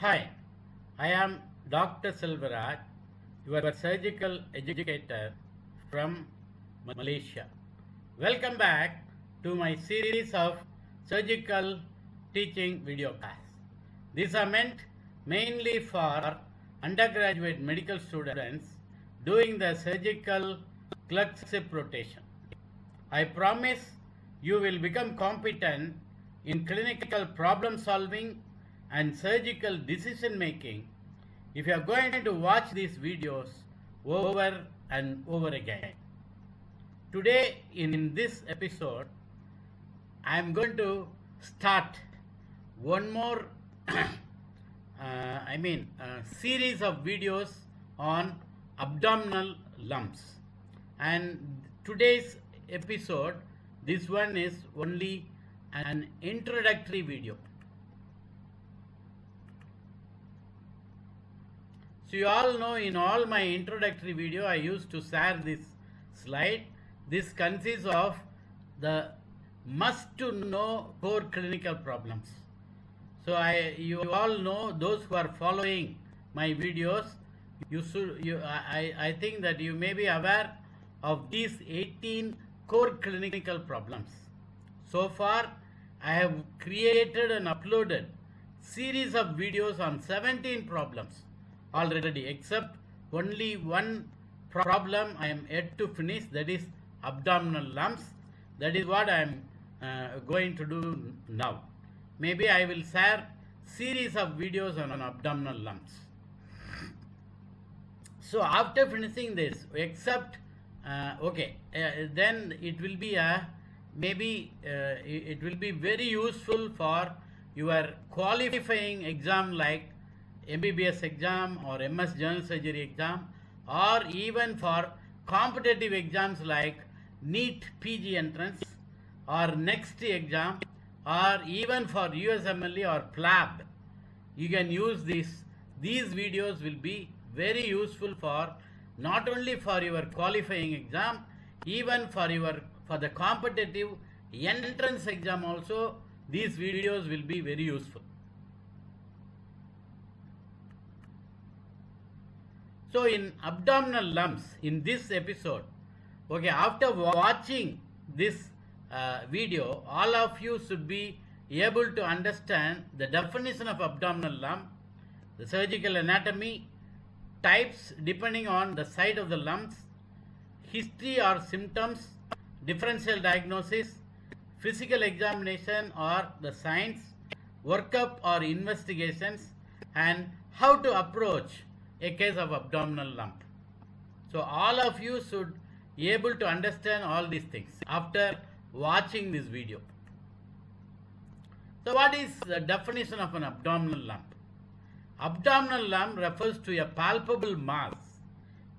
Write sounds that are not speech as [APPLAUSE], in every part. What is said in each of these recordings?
Hi, I am Dr. Selvaraj, your surgical educator from Malaysia. Welcome back to my series of surgical teaching video class. These are meant mainly for undergraduate medical students doing the surgical clerkship rotation. I promise you will become competent in clinical problem solving and surgical decision making if you are going to watch these videos over and over again. Today, in this episode, I am going to start one more, [COUGHS] uh, I mean, uh, series of videos on abdominal lumps. And today's episode, this one is only an introductory video. So you all know in all my introductory video I used to share this slide. This consists of the must to know core clinical problems. So I you all know those who are following my videos you should you I, I think that you may be aware of these 18 core clinical problems. So far I have created and uploaded series of videos on 17 problems already except only one problem I am yet to finish that is abdominal lumps. That is what I am uh, going to do now. Maybe I will share series of videos on, on abdominal lumps. So after finishing this except uh, okay uh, then it will be a maybe uh, it will be very useful for your qualifying exam like MBBS exam or MS General Surgery exam or even for competitive exams like NEET PG entrance or next exam or even for USMLE or PLAB. You can use this. These videos will be very useful for not only for your qualifying exam, even for your for the competitive entrance exam also these videos will be very useful. So in abdominal lumps in this episode, okay, after watching this uh, video, all of you should be able to understand the definition of abdominal lump, the surgical anatomy, types depending on the site of the lumps, history or symptoms, differential diagnosis, physical examination or the signs, workup or investigations, and how to approach a case of abdominal lump. So all of you should be able to understand all these things after watching this video. So what is the definition of an abdominal lump? Abdominal lump refers to a palpable mass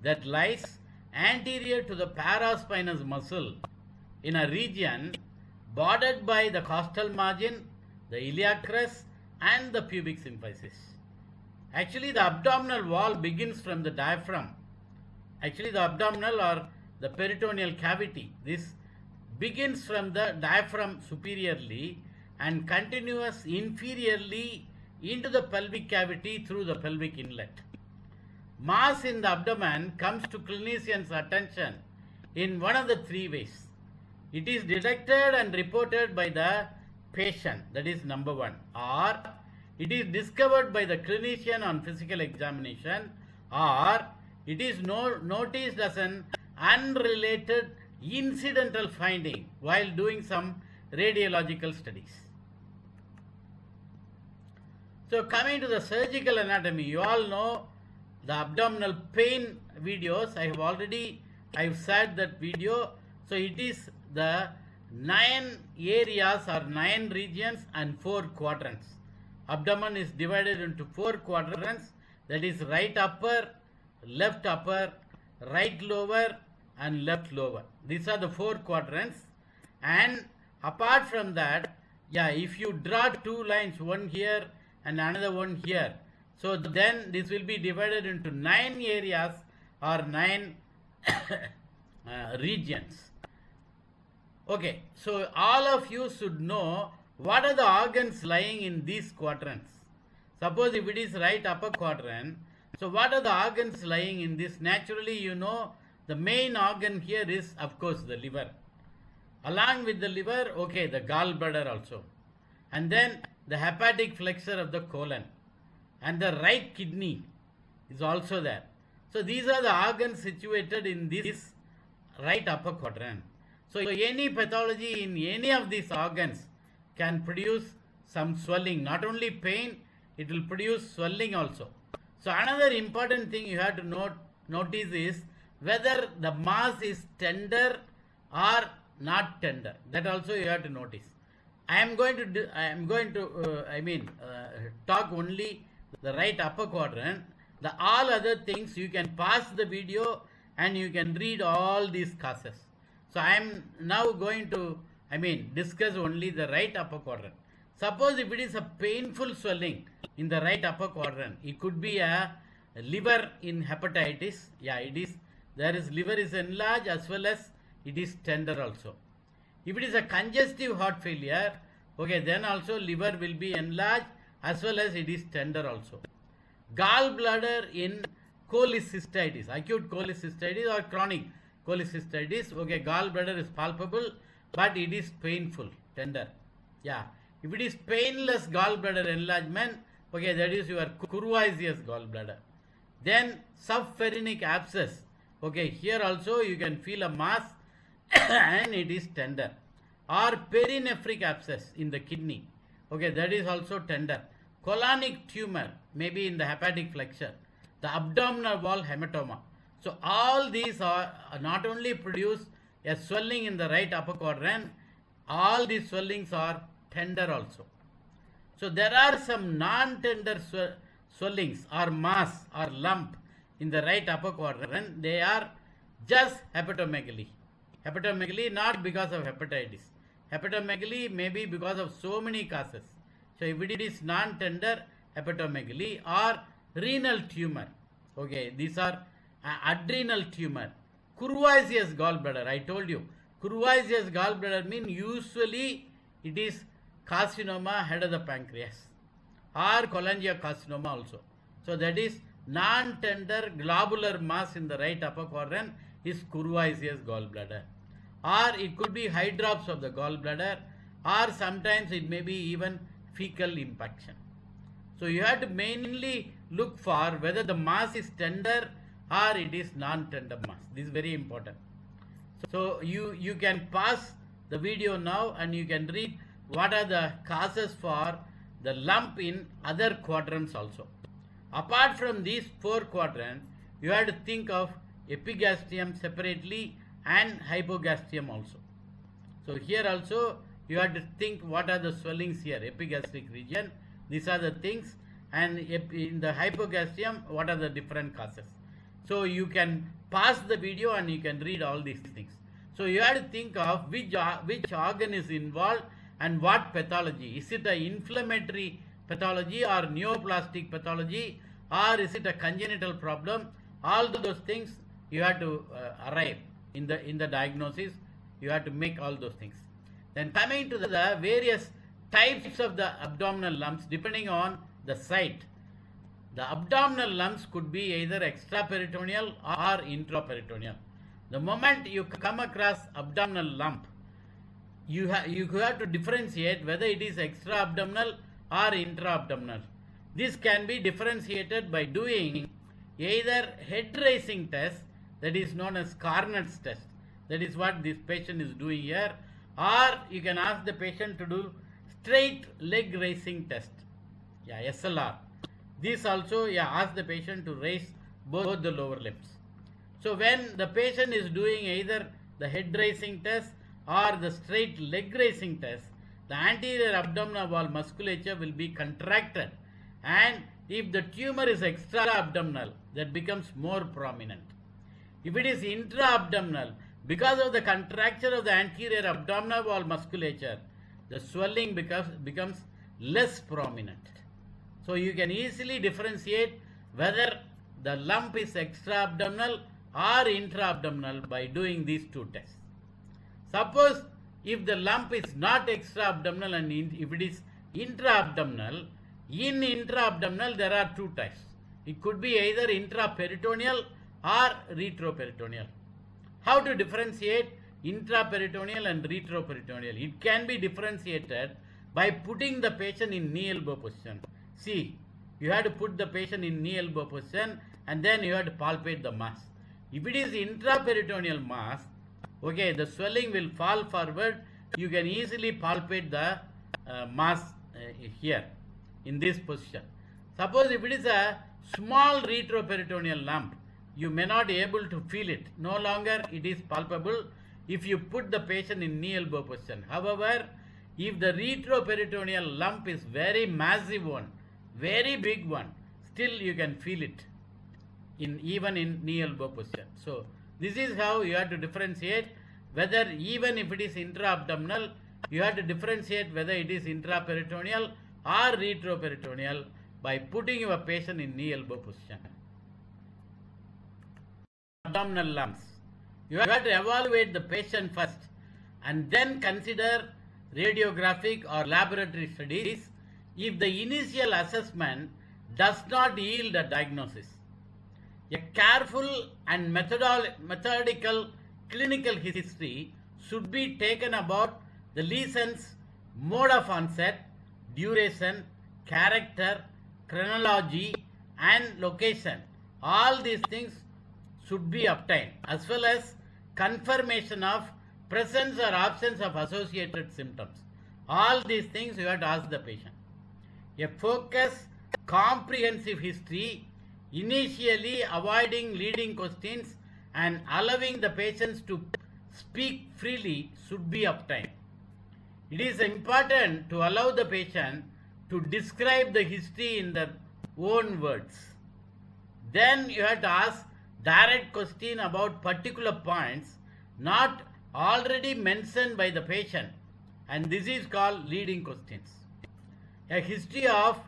that lies anterior to the paraspinous muscle in a region bordered by the costal margin, the iliac crest and the pubic symphysis. Actually, the abdominal wall begins from the diaphragm. Actually, the abdominal or the peritoneal cavity, this begins from the diaphragm superiorly and continues inferiorly into the pelvic cavity through the pelvic inlet. Mass in the abdomen comes to clinician's attention in one of the three ways. It is detected and reported by the patient, that is number one, or it is discovered by the clinician on physical examination or it is no, noticed as an unrelated incidental finding while doing some radiological studies. So coming to the surgical anatomy, you all know the abdominal pain videos. I have already, I have said that video. So it is the nine areas or nine regions and four quadrants abdomen is divided into four quadrants that is right upper, left upper, right lower and left lower. These are the four quadrants and apart from that, yeah, if you draw two lines, one here and another one here, so then this will be divided into nine areas or nine [COUGHS] uh, regions. Okay, so all of you should know what are the organs lying in these quadrants? Suppose if it is right upper quadrant, so what are the organs lying in this? Naturally, you know, the main organ here is, of course, the liver. Along with the liver, okay, the gallbladder also. And then the hepatic flexure of the colon. And the right kidney is also there. So these are the organs situated in this right upper quadrant. So any pathology in any of these organs can produce some swelling, not only pain, it will produce swelling also. So another important thing you have to note, notice is whether the mass is tender or not tender. That also you have to notice. I am going to do, I am going to uh, I mean uh, talk only the right upper quadrant. The all other things you can pause the video and you can read all these causes. So I am now going to I mean discuss only the right upper quadrant. Suppose if it is a painful swelling in the right upper quadrant, it could be a liver in hepatitis. Yeah, it is. There is liver is enlarged as well as it is tender also. If it is a congestive heart failure, okay, then also liver will be enlarged as well as it is tender also. Gallbladder in cholecystitis, acute cholecystitis or chronic cholecystitis, okay, gallbladder is palpable, but it is painful, tender. Yeah, if it is painless gallbladder enlargement, okay, that is your Courvoisier's gallbladder. Then subphrenic abscess, okay, here also you can feel a mass [COUGHS] and it is tender. Or perinephric abscess in the kidney, okay, that is also tender. Colonic tumor, maybe in the hepatic flexure. The abdominal wall hematoma. So all these are not only produce a swelling in the right upper quadrant, all these swellings are tender also. So there are some non-tender swe- swellings or mass or lump in the right upper quadrant. They are just hepatomegaly. Hepatomegaly not because of hepatitis. Hepatomegaly may be because of so many causes. So if it is non-tender hepatomegaly or renal tumor. Okay, these are uh, adrenal tumor. Courvoisier's gallbladder, I told you. Courvoisier's gallbladder mean usually it is carcinoma head of the pancreas or cholangiocarcinoma also. So that is non-tender globular mass in the right upper quadrant is Courvoisier's gallbladder. Or it could be hydrops of the gallbladder or sometimes it may be even fecal impaction. So you have to mainly look for whether the mass is tender or it is non-tender mass. This is very important. So you, you can pause the video now and you can read what are the causes for the lump in other quadrants also. Apart from these four quadrants, you have to think of epigastrium separately and hypogastrium also. So here also you have to think what are the swellings here, epigastric region. These are the things and in the hypogastrium, what are the different causes. So you can pause the video and you can read all these things. So you have to think of which, which organ is involved and what pathology. Is it an inflammatory pathology or neoplastic pathology or is it a congenital problem? All those things you have to uh, arrive in the in the diagnosis. You have to make all those things. Then coming to the various types of the abdominal lumps depending on the site. The abdominal lumps could be either extraperitoneal or intraperitoneal. The moment you come across abdominal lump, you, ha you have to differentiate whether it is extra-abdominal or intra-abdominal. This can be differentiated by doing either head raising test that is known as Carnett's test. That is what this patient is doing here. Or you can ask the patient to do straight leg raising test. Yeah, SLR. This also, yeah, ask the patient to raise both the lower limbs. So when the patient is doing either the head raising test or the straight leg raising test, the anterior abdominal wall musculature will be contracted and if the tumor is extra abdominal, that becomes more prominent. If it is intra-abdominal, because of the contracture of the anterior abdominal wall musculature, the swelling becomes, becomes less prominent. So you can easily differentiate whether the lump is extra-abdominal or intra-abdominal by doing these two tests. Suppose if the lump is not extra-abdominal and in, if it is intra-abdominal, In intra-abdominal, there are two types. It could be either intraperitoneal or retroperitoneal. How to differentiate intraperitoneal and retroperitoneal? It can be differentiated by putting the patient in knee elbow position. See, you have to put the patient in knee elbow position and then you have to palpate the mass. If it is intraperitoneal mass, okay, the swelling will fall forward. You can easily palpate the uh, mass uh, here in this position. Suppose if it is a small retroperitoneal lump, you may not be able to feel it. No longer it is palpable if you put the patient in knee elbow position. However, if the retroperitoneal lump is very massive one, very big one, still you can feel it in even in knee elbow position. So this is how you have to differentiate whether even if it is intra-abdominal, you have to differentiate whether it is intraperitoneal or retroperitoneal by putting your patient in knee elbow position. Abdominal lumps. You have to evaluate the patient first and then consider radiographic or laboratory studies if the initial assessment does not yield a diagnosis. A careful and methodical clinical history should be taken about the lesion's mode of onset, duration, character, chronology, and location. All these things should be obtained as well as confirmation of presence or absence of associated symptoms. All these things you have to ask the patient. A focused, comprehensive history, initially avoiding leading questions and allowing the patients to speak freely should be obtained. It is important to allow the patient to describe the history in their own words. Then you have to ask direct question about particular points not already mentioned by the patient and this is called leading questions. A history of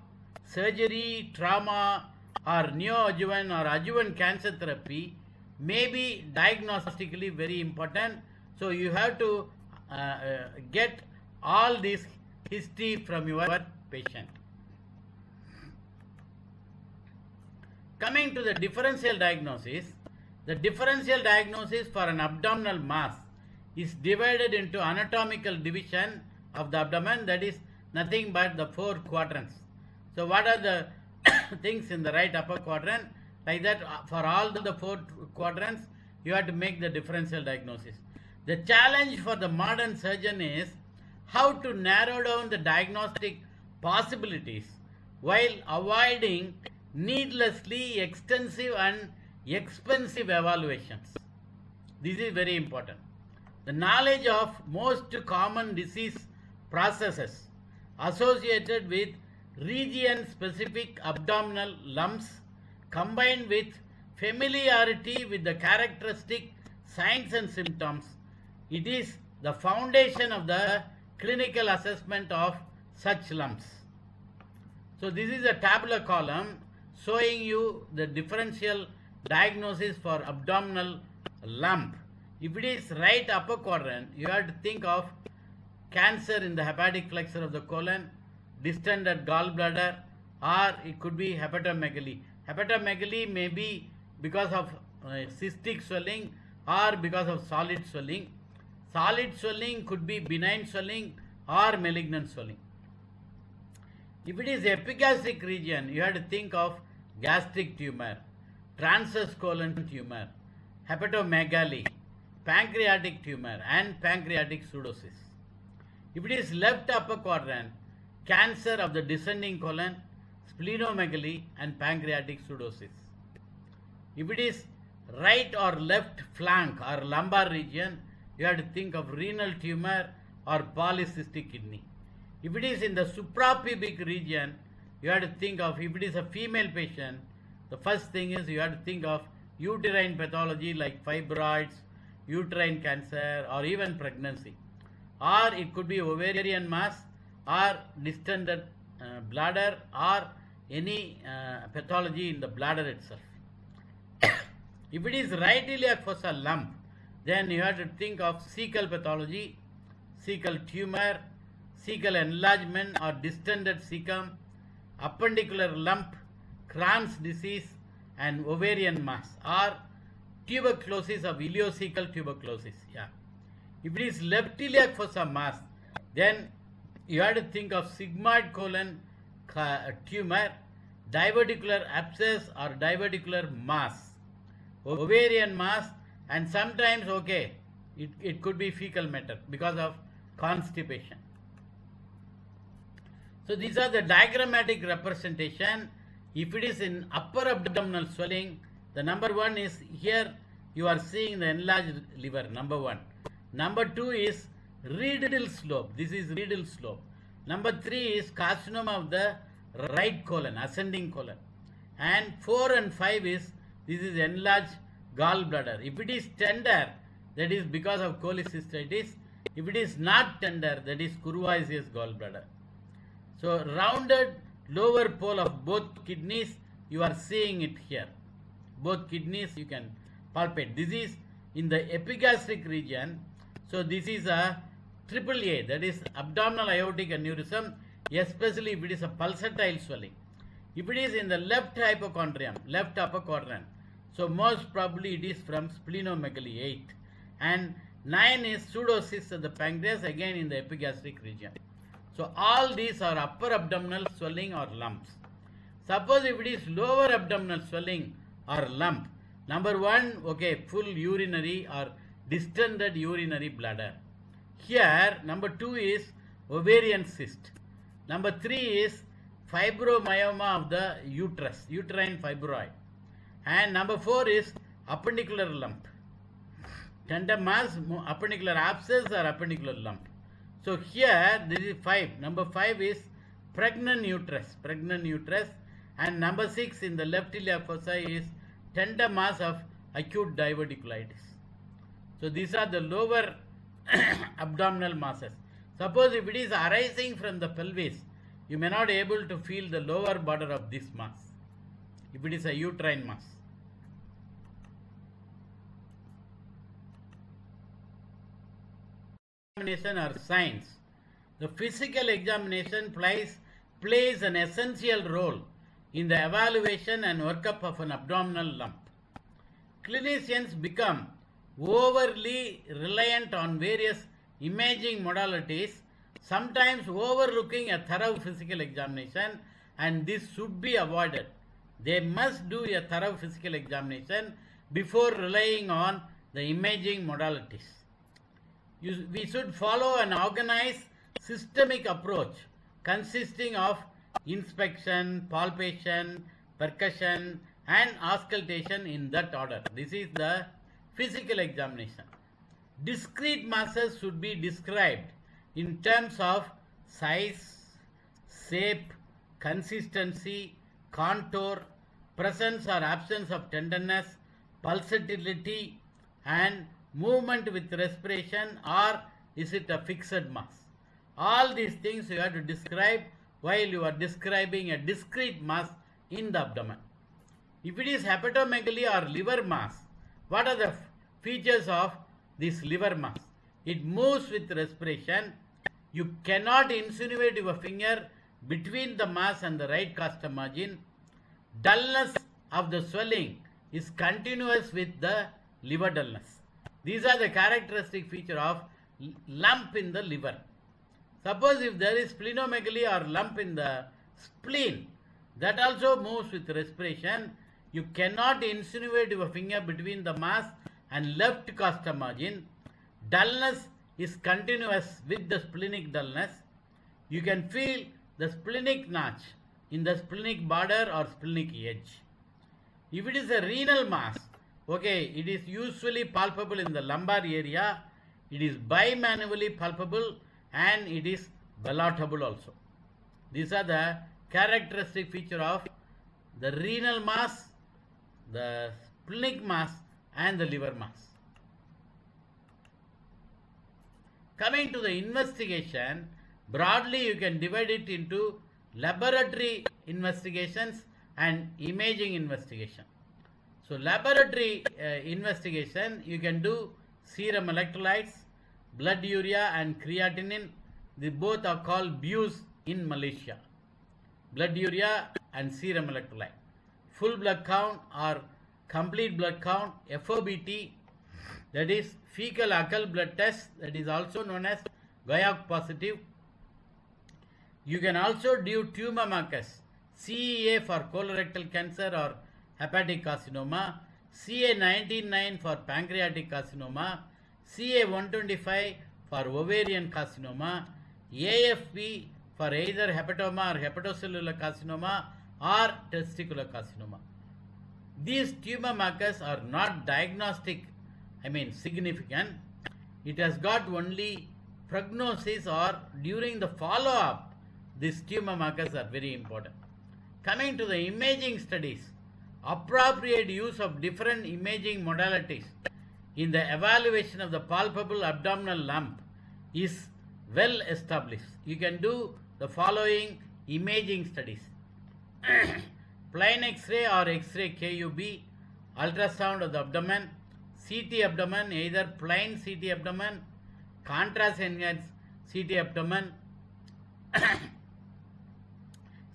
surgery, trauma or neoadjuvant or adjuvant cancer therapy may be diagnostically very important. So you have to uh, uh, get all this history from your patient. Coming to the differential diagnosis, the differential diagnosis for an abdominal mass is divided into anatomical division of the abdomen that is nothing but the four quadrants. So what are the [COUGHS] things in the right upper quadrant? Like that uh, for all the four quadrants you have to make the differential diagnosis. The challenge for the modern surgeon is how to narrow down the diagnostic possibilities while avoiding needlessly extensive and expensive evaluations. This is very important. The knowledge of most common disease processes associated with region specific abdominal lumps combined with familiarity with the characteristic signs and symptoms, it is the foundation of the clinical assessment of such lumps. So this is a tabular column showing you the differential diagnosis for abdominal lump. If it is right upper quadrant, you have to think of cancer in the hepatic flexure of the colon, distended gallbladder, or it could be hepatomegaly. Hepatomegaly may be because of uh, cystic swelling or because of solid swelling. Solid swelling could be benign swelling or malignant swelling. If it is epigastric region, you have to think of gastric tumor, transverse colon tumor, hepatomegaly, pancreatic tumor and pancreatic pseudocyst. If it is left upper quadrant, cancer of the descending colon, splenomegaly and pancreatic pseudocyst. If it is right or left flank or lumbar region, you have to think of renal tumor or polycystic kidney. If it is in the suprapubic region, you have to think of, if it is a female patient, the first thing is you have to think of uterine pathology like fibroids, uterine cancer or even pregnancy. Or it could be ovarian mass or distended uh, bladder or any uh, pathology in the bladder itself. [COUGHS] if it is right iliac fossa lump, then you have to think of cecal pathology, cecal tumor, cecal enlargement or distended cecum, appendicular lump, Crohn's disease, and ovarian mass or tuberculosis of ileocecal tuberculosis. Yeah. If it is left iliac some mass, then you have to think of sigmoid colon tumor, diverticular abscess or diverticular mass, ovarian mass, and sometimes, okay, it, it could be fecal matter because of constipation. So these are the diagrammatic representation. If it is in upper abdominal swelling, the number one is here you are seeing the enlarged liver, number one. Number two is Riedel's lobe. This is Riedel's lobe. Number three is carcinoma of the right colon, ascending colon. And four and five is this is enlarged gallbladder. If it is tender, that is because of cholecystitis. If it is not tender, that is Courvoisier's gallbladder. So rounded lower pole of both kidneys, you are seeing it here. Both kidneys you can palpate. This is in the epigastric region. So this is a triple A, that is abdominal aortic aneurysm, especially if it is a pulsatile swelling. If it is in the left hypochondrium, left upper quadrant, so most probably it is from splenomegaly 8. And 9 is pseudocyst of the pancreas, again in the epigastric region. So all these are upper abdominal swelling or lumps. Suppose if it is lower abdominal swelling or lump, number one, okay, full urinary or distended urinary bladder. Here, number two is ovarian cyst. Number three is fibromyoma of the uterus, uterine fibroid. And number four is appendicular lump. Tender mass, appendicular abscess or appendicular lump. So here this is five. Number five is pregnant uterus, pregnant uterus, and number six in the left iliac fossa is tender mass of acute diverticulitis. So these are the lower [CLEARS THROAT] abdominal masses. Suppose if it is arising from the pelvis, you may not able to feel the lower border of this mass. If it is a uterine mass. examination or signs. The physical examination plays, plays an essential role in the evaluation and workup of an abdominal lump. Clinicians become overly reliant on various imaging modalities, sometimes overlooking a thorough physical examination, and this should be avoided. They must do a thorough physical examination before relying on the imaging modalities you, we should follow an organized systemic approach consisting of inspection, palpation, percussion and auscultation in that order. This is the physical examination. Discrete masses should be described in terms of size, shape, consistency, contour, presence or absence of tenderness, pulsatility and movement with respiration or is it a fixed mass. All these things you have to describe while you are describing a discrete mass in the abdomen. If it is hepatomegaly or liver mass, what are the features of this liver mass? It moves with respiration. You cannot insinuate your finger between the mass and the right costa margin. Dullness of the swelling is continuous with the liver dullness. These are the characteristic feature of lump in the liver. Suppose if there is splenomegaly or lump in the spleen, that also moves with respiration. You cannot insinuate your finger between the mass and left costa margin. Dullness is continuous with the splenic dullness. You can feel the splenic notch in the splenic border or splenic edge. If it is a renal mass, okay, it is usually palpable in the lumbar area. It is bimanually palpable and it is ballotable also. These are the characteristic feature of the renal mass, the splenic mass and the liver mass. Coming to the investigation, broadly you can divide it into laboratory investigations and imaging investigation. So laboratory uh, investigation, you can do serum electrolytes, blood urea and creatinine. They both are called BUSE in Malaysia. blood urea and serum electrolyte. Full blood count or complete blood count, FOBT, that is fecal occult blood test, that is also known as guaiac positive. You can also do tumor markers, CEA for colorectal cancer or hepatic carcinoma, CA199 for pancreatic carcinoma, CA125 for ovarian carcinoma, AFP for either hepatoma or hepatocellular carcinoma or testicular carcinoma. These tumor markers are not diagnostic, I mean significant. It has got only prognosis or during the follow-up, these tumor markers are very important. Coming to the imaging studies, appropriate use of different imaging modalities in the evaluation of the palpable abdominal lump is well established. You can do the following imaging studies. Plain X-ray or X-ray KUB, ultrasound of the abdomen, CT abdomen, either plain CT abdomen, contrast enhanced CT abdomen,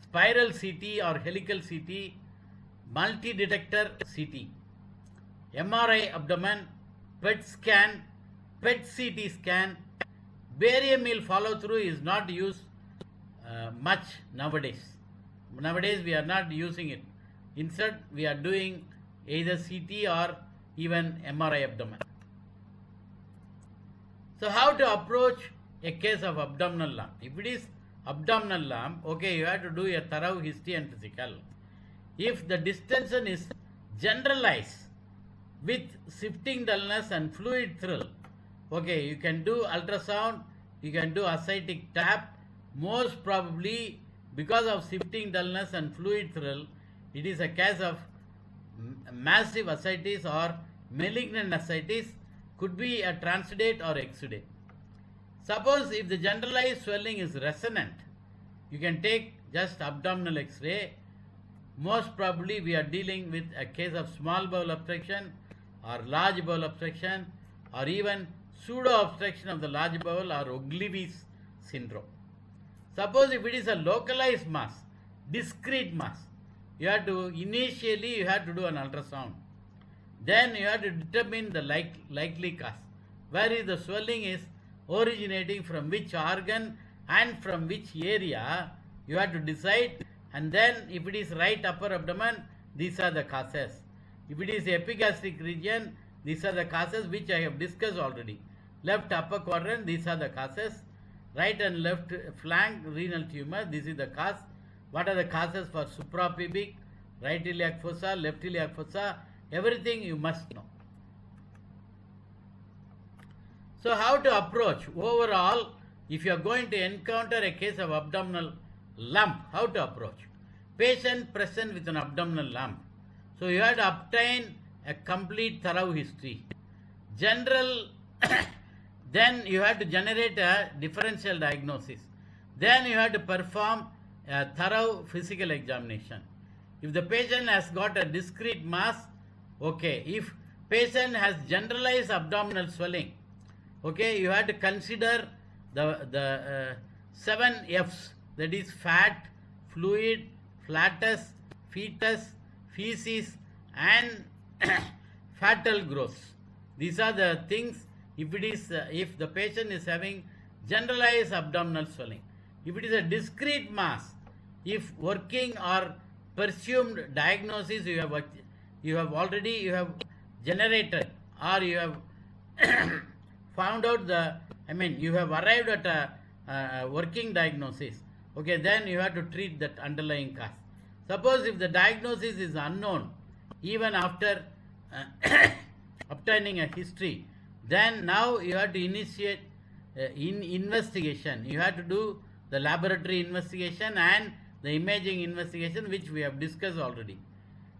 spiral CT or helical CT, multi-detector CT, MRI abdomen, PET scan, PET CT scan, barium meal follow through is not used uh, much nowadays. Nowadays we are not using it. Instead we are doing either CT or even MRI abdomen. So how to approach a case of abdominal lump? If it is abdominal lump, okay, you have to do a thorough history and physical. If the distension is generalized with shifting dullness and fluid thrill, okay, you can do ultrasound, you can do ascitic tap. Most probably because of shifting dullness and fluid thrill, it is a case of massive ascites or malignant ascites could be a transudate or exudate. Suppose if the generalized swelling is resonant, you can take just abdominal x-ray. Most probably we are dealing with a case of small bowel obstruction or large bowel obstruction or even pseudo obstruction of the large bowel or Ogilvie's syndrome. Suppose if it is a localized mass, discrete mass, you have to initially you have to do an ultrasound. Then you have to determine the like, likely cause. Where is the swelling is originating from which organ and from which area you have to decide and then if it is right upper abdomen these are the causes. If it is epigastric region these are the causes which I have discussed already. Left upper quadrant these are the causes. Right and left flank renal tumor this is the cause. What are the causes for suprapubic, right iliac fossa, left iliac fossa everything you must know. So how to approach overall if you are going to encounter a case of abdominal lump, how to approach? Patient present with an abdominal lump. So you have to obtain a complete thorough history. General, [COUGHS] then you have to generate a differential diagnosis. Then you have to perform a thorough physical examination. If the patient has got a discrete mass, okay. If patient has generalized abdominal swelling, okay, you have to consider the, the uh, seven F's that is fat, fluid, flatus, fetus, feces and [COUGHS] fatal growth. These are the things if it is uh, if the patient is having generalized abdominal swelling. If it is a discrete mass, if working or presumed diagnosis you have you have already you have generated or you have [COUGHS] found out the I mean you have arrived at a, a working diagnosis okay then you have to treat that underlying cause suppose if the diagnosis is unknown even after uh, [COUGHS] obtaining a history then now you have to initiate uh, in investigation. You have to do the laboratory investigation and the imaging investigation which we have discussed already.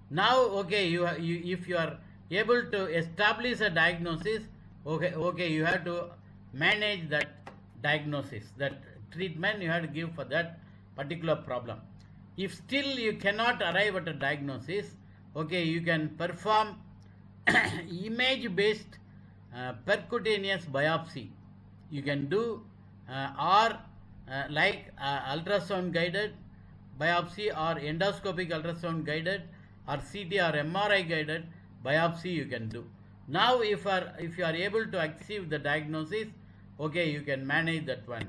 Now okay you, you if you are able to establish a diagnosis okay okay you have to manage that diagnosis that treatment you have to give for that particular problem. If still you cannot arrive at a diagnosis okay you can perform [COUGHS] image based uh, percutaneous biopsy you can do uh, or uh, like uh, ultrasound guided biopsy or endoscopic ultrasound guided or CT or MRI guided biopsy you can do. Now if are if you are able to achieve the diagnosis, okay, you can manage that one.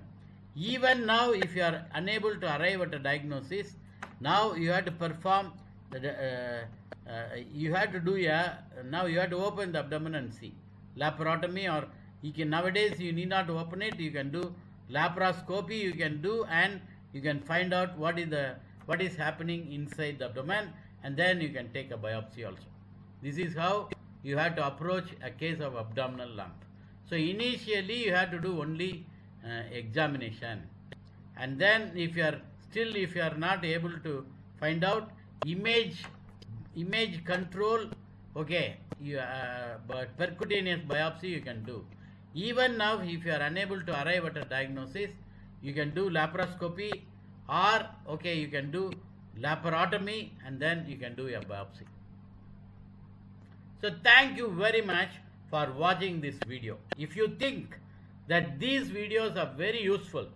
Even now if you are unable to arrive at a diagnosis, now you have to perform the, uh, uh, you have to do a now you have to open the abdomen and see laparotomy or you can nowadays you need not open it you can do laparoscopy you can do and you can find out what is the what is happening inside the abdomen and then you can take a biopsy also. This is how you have to approach a case of abdominal lump. So initially you have to do only uh, examination and then if you are still if you are not able to find out image image control okay you uh, but percutaneous biopsy you can do. Even now if you are unable to arrive at a diagnosis you can do laparoscopy or okay you can do laparotomy and then you can do a biopsy. So thank you very much for watching this video. If you think that these videos are very useful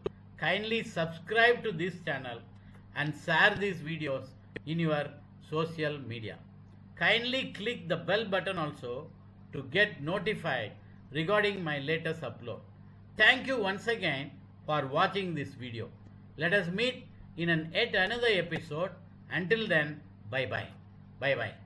kindly subscribe to this channel and share these videos in your social media kindly click the bell button also to get notified regarding my latest upload. Thank you once again for watching this video. Let us meet in an yet another episode. Until then bye bye bye bye